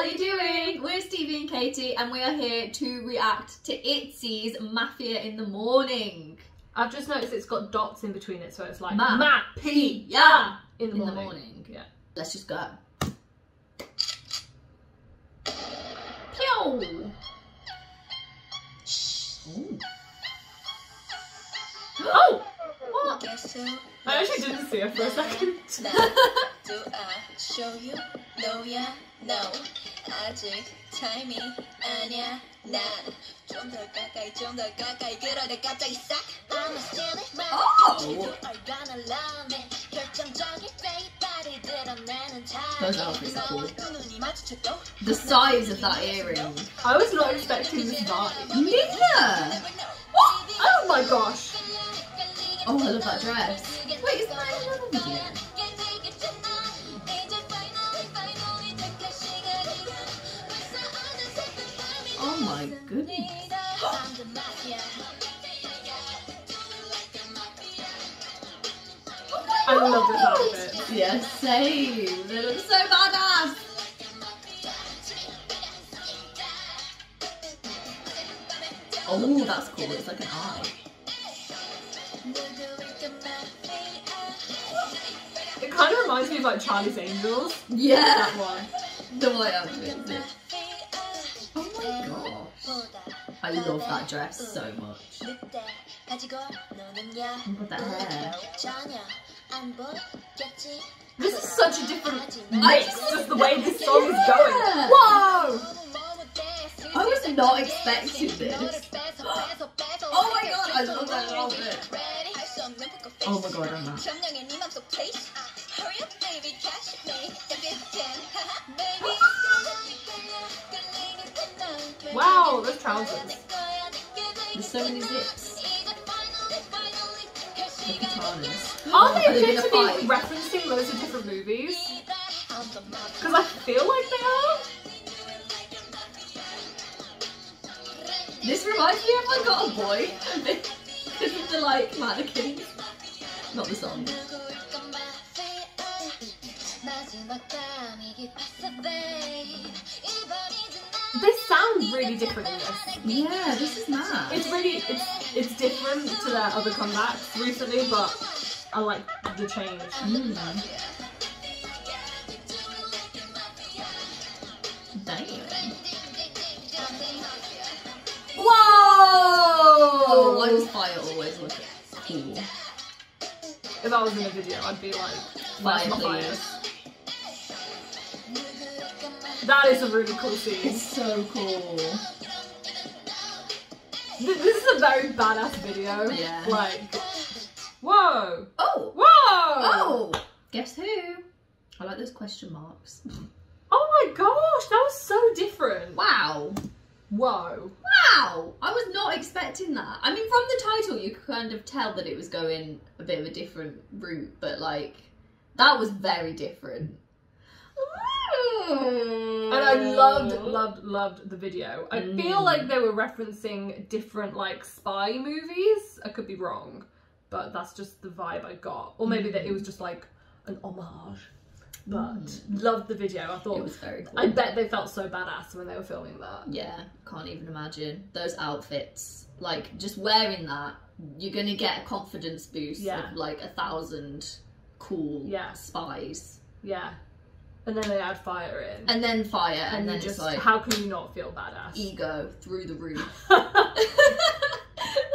are you doing? We're Stevie and Katy, and we are here to react to Itzy's Mafia in the Morning. I've just noticed it's got dots in between it, so it's like Ma- Ma P Yeah, in the in the morning. Yeah. Let's just go. I actually didn't see it for a second. Do I show you? No, yeah, no. 아직 타임이 아니야. 난좀더 가까이, 좀 더 가까이. 그러다 갑자기 싹. I'ma steal it right. Oh! You are gonna love me. 결정적인 baby 드러내는 time. Those outfits are cool. 두 눈이 마주쳐도 The size of that earring. I was not expecting this vibe. Neither! never know. Oh my gosh! Oh, I love that dress. Wait, is that another video? Oh my goodness. I love this outfit. Yeah, same. They look so badass. Oh, that's cool. It's like an eye. It kind of reminds me of like Charlie's Angels. Yeah. That one. The uh, white outfit. Oh my gosh. I love that dress so much. Look at that hair. This is such a different mix, just- the way this song is going. Whoa! I was not expecting this. Oh my god, I love that outfit. Oh my god, I'm not. Wow, those trousers. There's so many zips. The katanas. Are they Are they meant gonna be referencing loads of different movies? Because I feel like they are. This reminds me of I Got a Boy. Because of the like mannequins. Not the song. They sound really different in this. Yeah, this is mad. It's really it's it's different to their other comebacks recently, but I like the change. Mm. Damn. Cool? If I was in a video, I'd be like, my. That is a really cool scene. It's so cool. Th- This is a very badass video. Yeah. Like, whoa, Oh! whoa, Oh! Guess who? I like those question marks. Oh my gosh, that was so different. Wow. Whoa. Wow! I was not expecting that. I mean, from the title, you could kind of tell that it was going a bit of a different route, but like, that was very different. And I loved, loved, loved the video. I Mm. feel like they were referencing different like spy movies. I could be wrong, but that's just the vibe I got. Or maybe that it was just like an homage. But mm. loved the video. I thought It was very cool. I bet they felt so badass when they were filming that. Yeah, can't even imagine those outfits. Like just wearing that, you're gonna get a confidence boost Yeah. of like a thousand cool Yeah. spies, Yeah. And then they add fire in. and then fire, and, and then just like how can you not feel badass? ego through the roof. that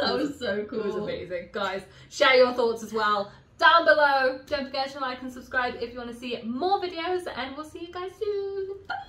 was so cool. It was amazing. Guys, share your thoughts as well down below. Don't forget to like and subscribe if you want to see more videos and we'll see you guys soon. Bye.